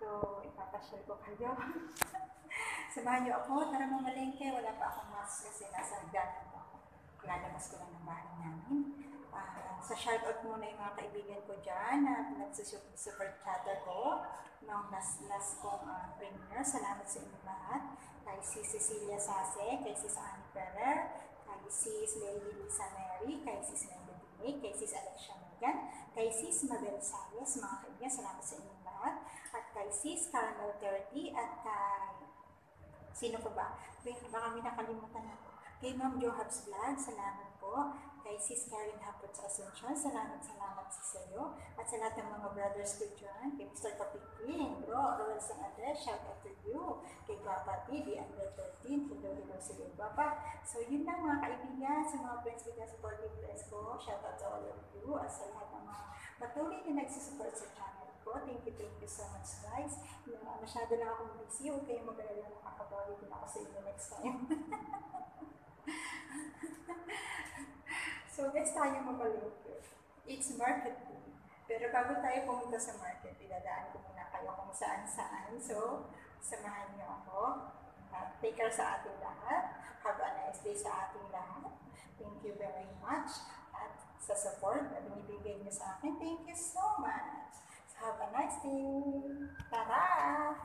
So, ipapasyal ko kayo. Samahan niyo ako, tara mamalengke. Wala pa akong mask kasi nasa hagdanan ako. Lalabas ko lang ng bahay namin. Ah, sa shoutout muna yung mga kaibigan ko dyan na nagsusuper chatter ko nung last, last kong uh, premiere. Salamat sa inyo lahat. Kay si Cecilia Sase, kay sis Annie Ferrer, kay sis Lady Lisa Mary, kay sis Mendo Dinay, kay sis Alexia Megan, kay sis Mabel Sales, mga kaibigan, salamat sa inyong Caramel 30 at kay Sino pa ba? Wait, baka may nakalimutan ako. Kay Ma'am Johabs Vlog, salamat po. Kay Sis Karen Hapot sa Asuncion, salamat, salamat sa sayo. At sa lahat ng mga brothers ko dyan, kay Mr. Kapikin, bro, Roel San Andres, shout out to you. Kay Papa TV, under 13, hello, hello sa iyo, Papa. So, yun lang mga kaibigan, sa mga friends ko na supportive friends ko, shout out to all of you. At sa lahat ng mga patuloy na nagsusupport sa channel ko. Thank you, thank you so much guys. Uh, masyado lang akong busy. Huwag kayong mag-alala makakabawi din ako sa inyo next time. so, next tayo mamalingke. It's market day. Pero bago tayo pumunta sa market, idadaan ko muna kayo kung saan-saan. So, samahan niyo ako. Uh, take care sa ating lahat. Have a nice day sa ating lahat. Thank you very much. At sa support na binibigay niyo sa akin, thank you so much. Have a nice day. Tara!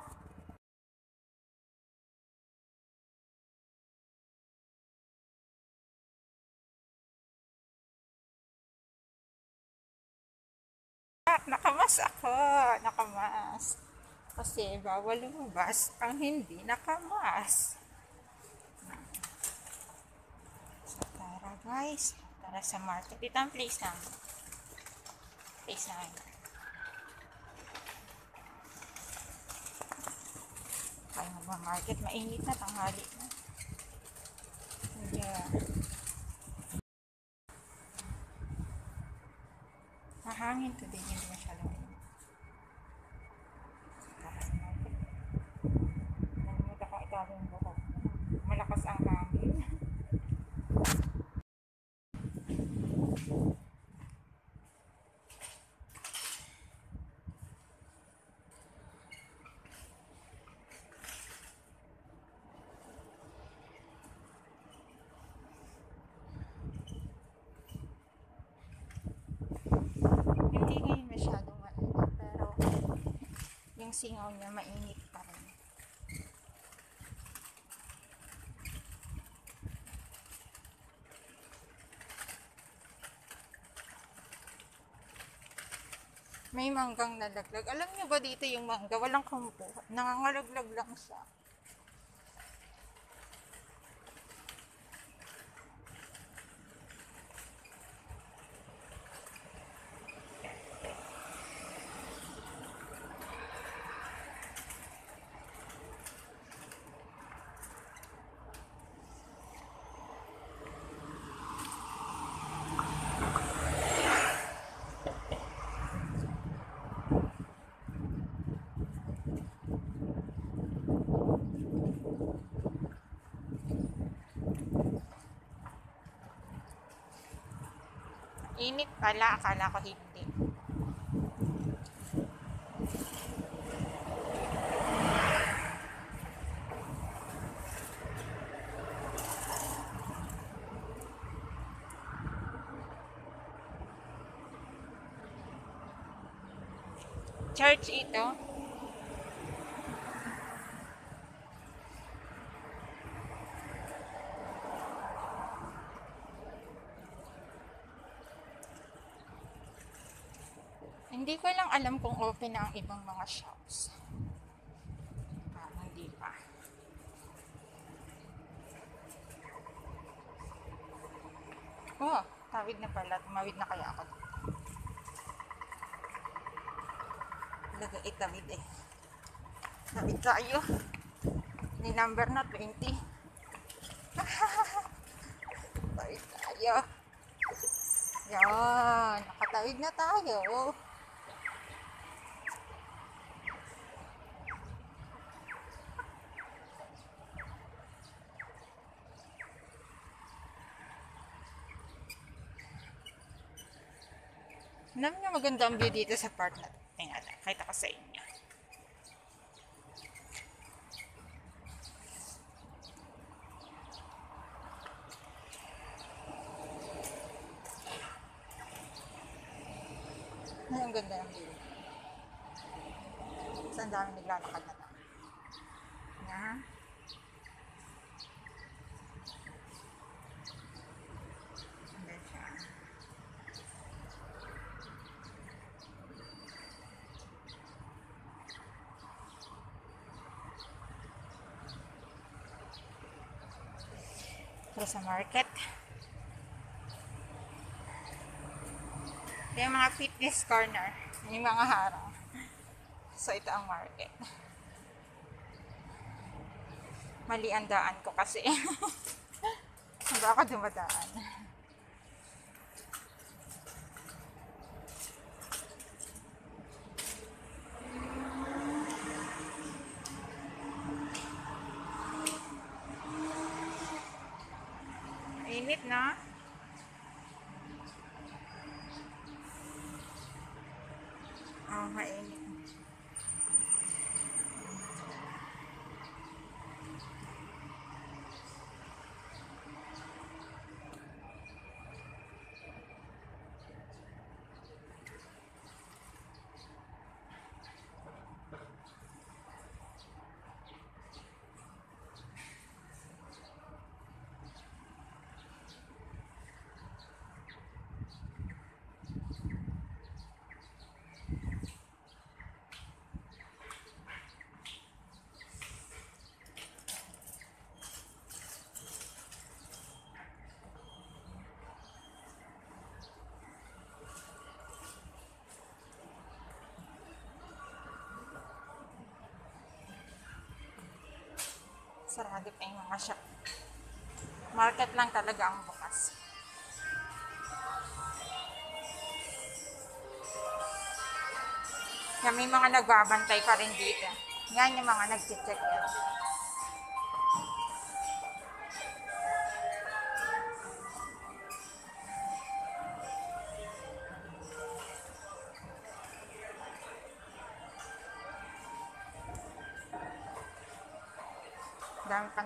Ah, nakamas ako. Nakamas. Kasi bawal lumabas ang hindi nakamas. So, tara guys. Tara sa market. Dito ang place namin. Place namin. Kaya mag-market. Mainit na. Tanghali na. Yeah. Mahangin today, hindi masyadong init. Nalimutan ko ito yung buhok. Malakas ang hangin. Hindi ngayon masyadong mainit, pero yung singaw niya mainit pa rin. May manggang nalaglag. Alam niyo ba dito yung mangga? Walang kampo. Nangangalaglag lang siya. Init pala, akala ko hindi. Church ito. Hindi ko lang alam kung open na ang ibang mga shops. Ah, hindi pa. Oh, tawid na pala. Tumawid na kaya ako. Talaga itawid eh. Tawid tayo. Ni number na 20. tawid tayo. Yan. Nakatawid na tayo. Alam na maganda ang view dito sa part na to. Tingnan na, kita ko sa inyo. Ay, ang ganda ng view. Saan dami naglalakad na market. Ito yung mga fitness corner. Yung mga harang. So, ito ang market. Mali ang daan ko kasi. Hindi ako dumadaan. Init na. Oo, mainit. Sarado pa yung mga shop. Market lang talaga ang bukas. Yan, may mga nagbabantay pa rin dito. Yan yung mga nag-check yan.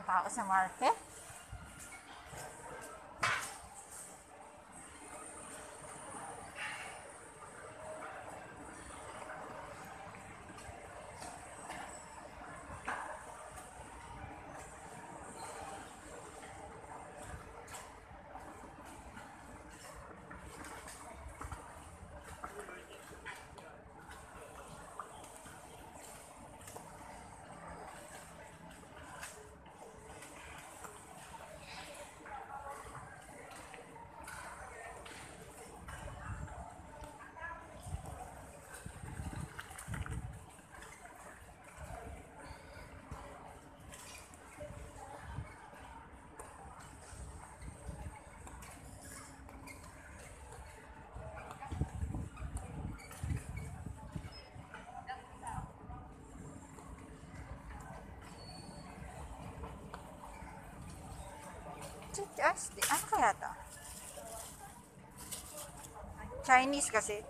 Tao sa market. HSD. Ano kaya to? Chinese kasi.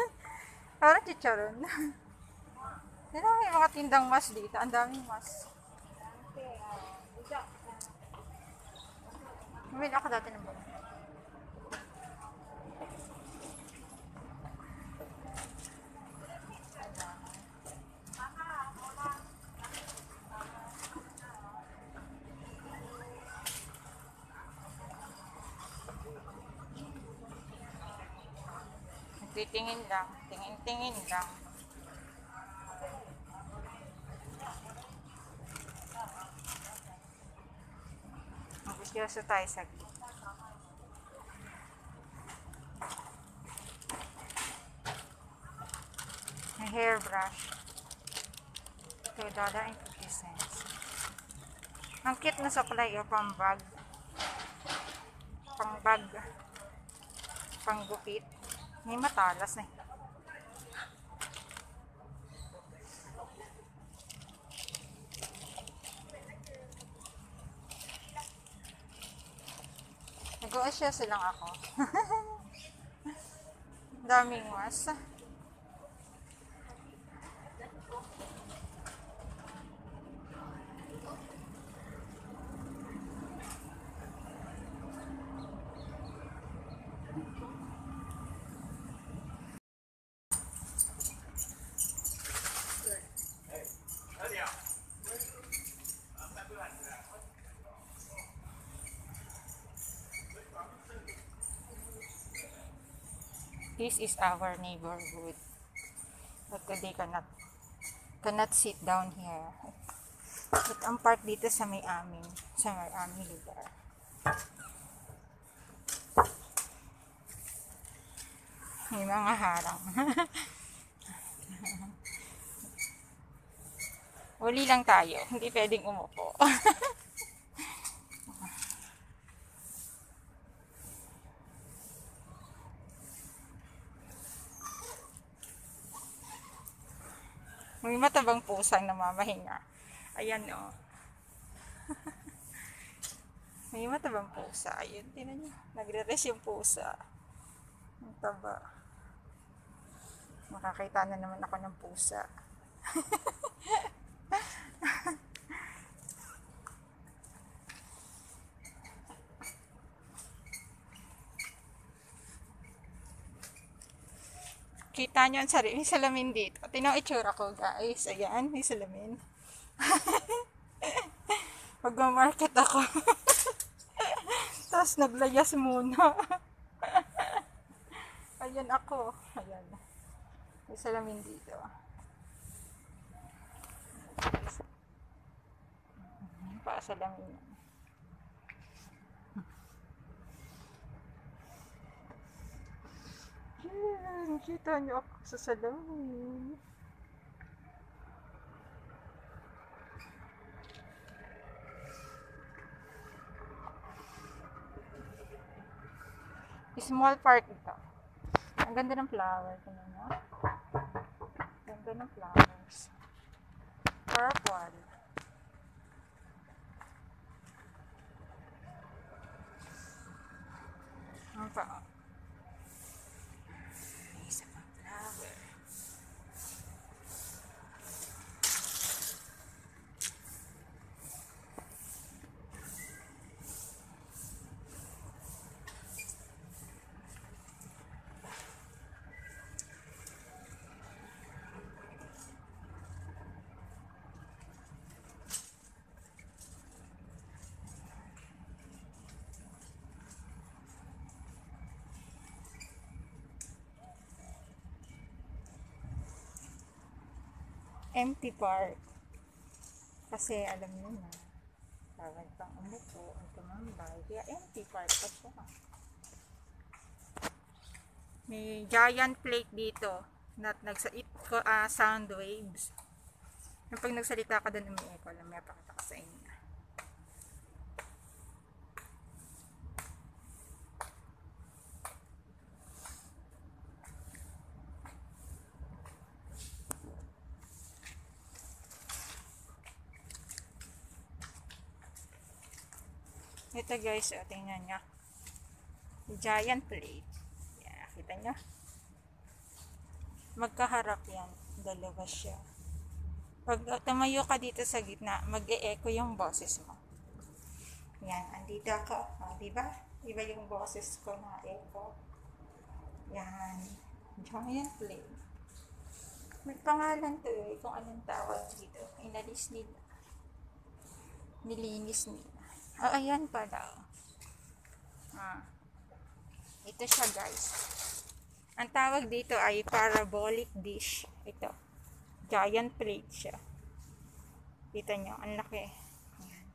Parang chicharon. Ang may mga tindang mas dito. Ang daming mas. Bumili ako dati ng bulo. Titingin lang. Tingin-tingin lang. Magkikyoso tayo sa May hairbrush. $2 and 50 cents. Ang cute na supply o pang bag. Pang bag. Pang gupit. May matalas na eh. Nag-uasya silang ako. Daming mas. This is our neighborhood. But today cannot cannot sit down here. But ang park dito sa may amin, sa may aming lugar. May mga harang. Uli lang tayo. Hindi pwedeng umupo. May matabang pusang namamahinga. Ayan o. Oh. May matabang pusa. Ayun, tinan niyo. Nagre-rest yung pusa. Ang taba. Makakita na naman ako ng pusa. Kita nyo ang sarili salamin dito. Tinong itsura ko, guys. Ayan, may salamin. Magmamarket ako. Tapos naglayas muna. Ayan ako. Ayan. May salamin dito. Pa salamin. Yan, kita niyo ako sa salamin. Small park ito. Ang ganda ng flower. Tingnan mo. Ganda ng flowers. Purple. Ang pa. Empty park. Kasi alam niyo na, bawal pang umupo at tumambay. Kaya empty park pa siya. May giant plate dito na nagsa-it ko uh, sound waves. Yung pag nagsalita ka doon, umi-echo lang. May pakita ko sa inyo. Ito guys, o, tingnan nyo. Giant plate. Yeah, kita nyo? Magkaharap yan. Dalawa siya. Pag tumayo ka dito sa gitna, mag-e-echo yung boses mo. Yan, andito ako. O, diba? Iba yung boses ko na echo. Yan. Giant plate. May pangalan to eh, kung anong tawag dito. Inalis nila. Nilinis nila. Oh, ayan pala. Ah. Ito siya, guys. Ang tawag dito ay parabolic dish. Ito. Giant plate siya. Kita nyo, ang laki. Ayan.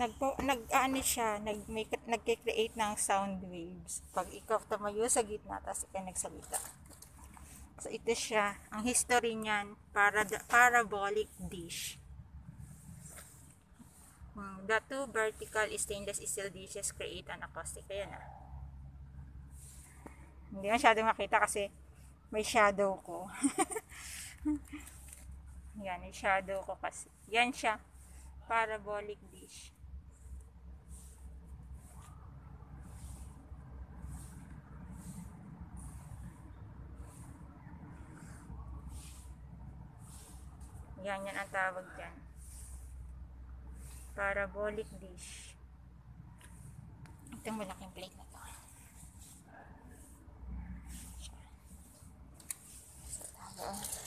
Nag, ano siya, nag, make, nagkikreate ng sound waves. Pag ikaw tumayo sa gitna, tapos ikaw nagsalita. So, ito siya. Ang history niyan, para, parabolic dish. Hmm, the two vertical stainless steel dishes create an acoustic. Ayan ah. Hindi masyado makita kasi may shadow ko. Yan, may shadow ko kasi. Yan siya. Parabolic dish. Yan, yan ang tawag dyan parabolic dish. Ito yung malaking plate na to. So.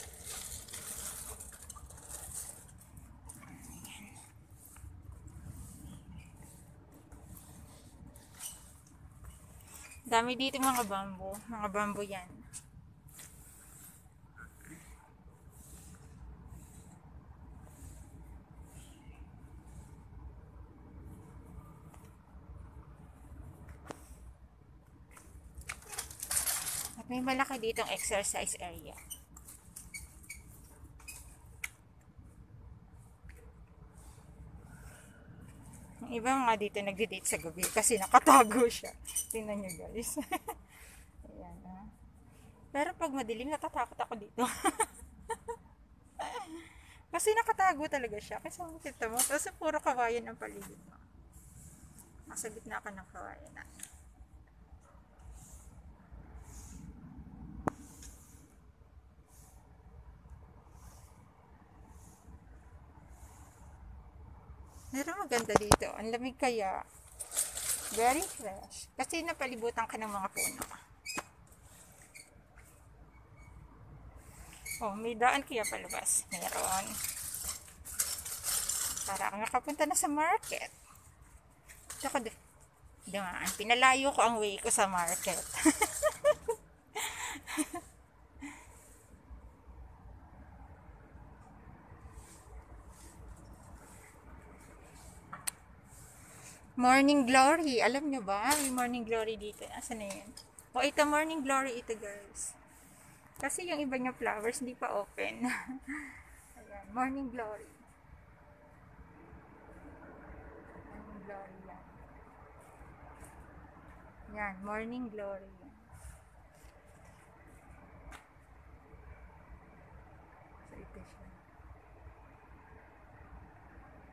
Dami dito mga bamboo. Mga bamboo yan. Malaki ditong exercise area. Yung iba nga dito nagdi-date sa gabi kasi nakatago siya. Tingnan nyo guys. Ayan ah. Pero pag madilim, natatakot ako dito. kasi nakatago talaga siya. Kasi ang kita mo, tapos puro kawayan ang paligid mo. Nasa gitna ka ng kawayan na. Pero maganda dito. Ang lamig kaya. Very fresh. Kasi napalibutan ka ng mga puno. Oh, may daan kaya palabas. Meron. Para ako nakapunta na sa market. Ito ko. Dumaan. Pinalayo ko ang way ko sa market. Morning Glory. Alam nyo ba? May Morning Glory dito. Asan na yun? O, ito Morning Glory ito, guys. Kasi yung iba niya flowers, hindi pa open. Ayan, Morning Glory. Morning Glory yan. Yan, Morning Glory yan. So, ito siya.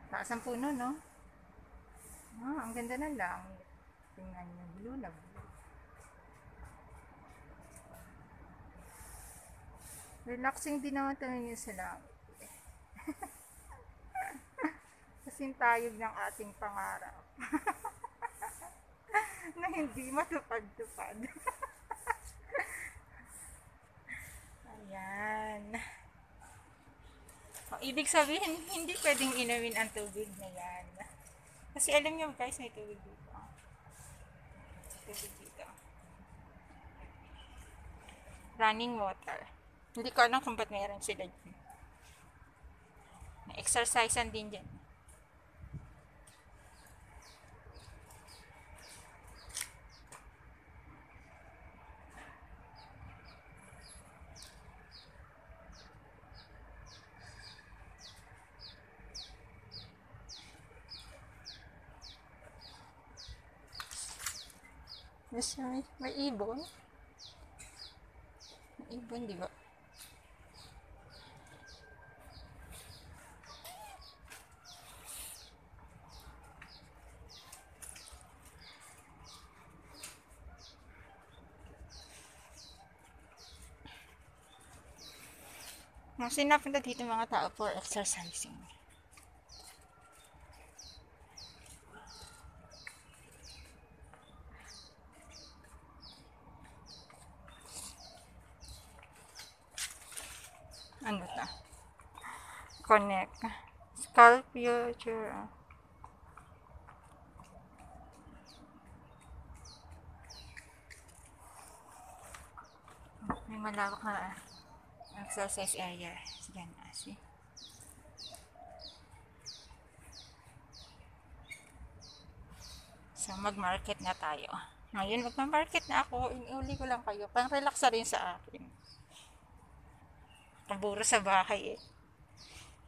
Taas ang puno, no? Ah, ang ganda ng langit. Tingnan niyo, blue na. Relaxing din naman tingnan niyo sa langit. Kasing tayog ng ating pangarap. na hindi matupad-tupad. Ayan. Ang ibig sabihin, hindi pwedeng inumin ang tubig na yan. Kasi alam niyo guys, may tubig dito. Tubig dito. Running water. Hindi ko alam kung ba't meron sila dyan. Na-exercisean din dyan. Yes, may, may ibon. May ibon, di ba? Kasi napunta dito mga tao for exercising. ano ta? Connect. Scalp future. May malawak na exercise area. Yan na, see? So, mag-market na tayo. Ngayon, magma-market na ako. Inuli ko lang kayo. Pang-relax rin sa akin. Paburo sa bahay eh.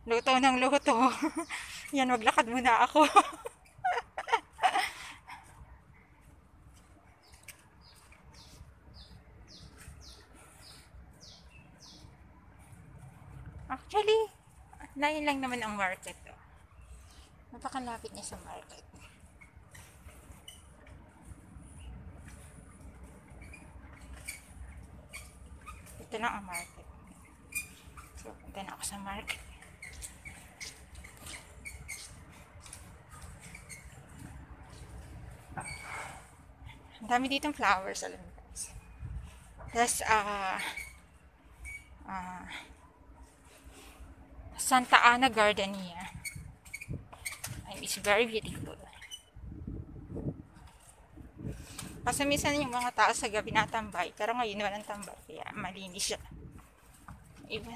Luto ng luto. Yan, maglakad muna ako. Actually, lain lang naman ang market. Oh. Napakalapit niya sa market. Ito lang ang market. So, punta na ako sa market. Ang dami ditong flowers, alam mo guys. Tapos, ah, ah, Santa Ana Gardenia. And it's very beautiful. Kasi minsan yung mga tao sa gabi natambay, pero ngayon walang tambay, kaya malinis siya. Iba.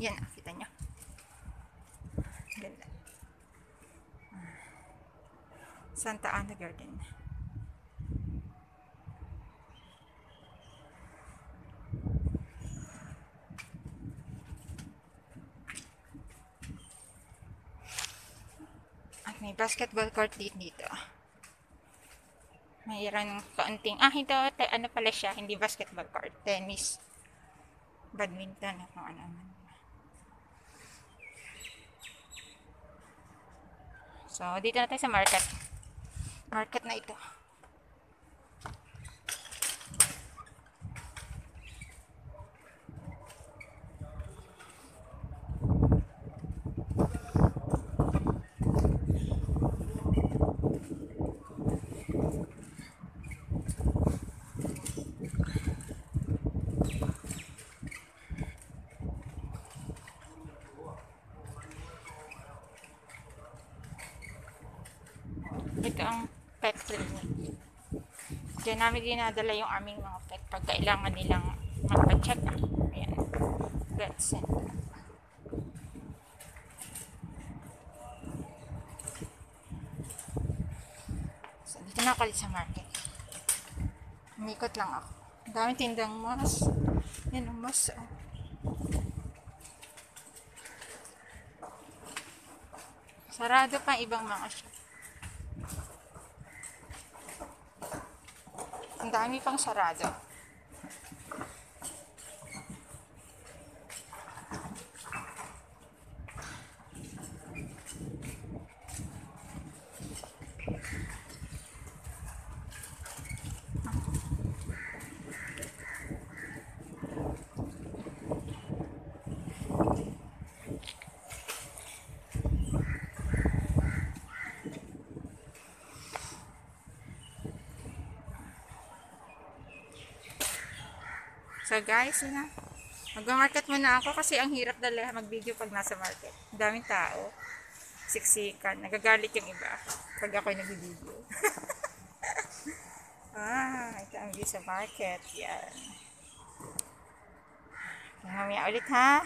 Yan, kita nyo. Ganda. Santa Ana Garden. At may basketball court din dito. Mayroon kaunting, ah, te, ano pala siya, hindi basketball court, tennis, badminton, kung ano man. So, dito na tayo sa market. Market na ito. Ito ang pet clinic. Diyan namin dinadala yung aming mga pet pag kailangan nilang magpa-check up. Ayan. Vet center. So, dito na ako sa market. Umikot lang ako. Ang daming tindang mas. Yan ang mas. Oh. Sarado pa ang ibang mga shop. Dami pang sarado. So guys, yun na. Mag-market muna ako kasi ang hirap dala mag-video pag nasa market. Ang daming tao. Siksikan. Nagagalit yung iba pag ako'y nag-video. ah, ito ang view sa market. Yan. Mamaya ulit ha.